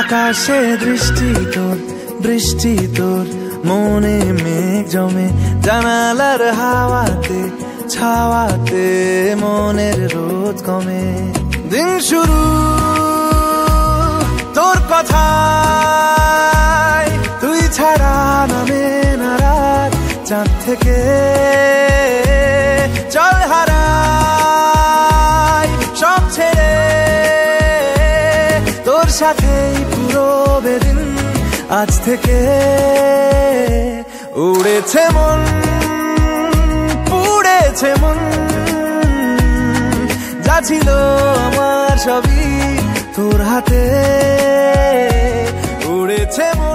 আকাশে দৃষ্টি তোর, বৃষ্টি তোর, মনে মেঘ জমে জানালার হাওয়াতে, ছাওয়াতে মনের রোদ কমে। দিন শুরু, তোর কথা তুই ছাড়া নামে না রাত চাঁদ থেকে সাথেই পুরো বেদিন আজ থেকে উড়েছে মন, পুড়েছে মন। যা ছিল আমার সবই তোর হাতে, উড়েছে মন।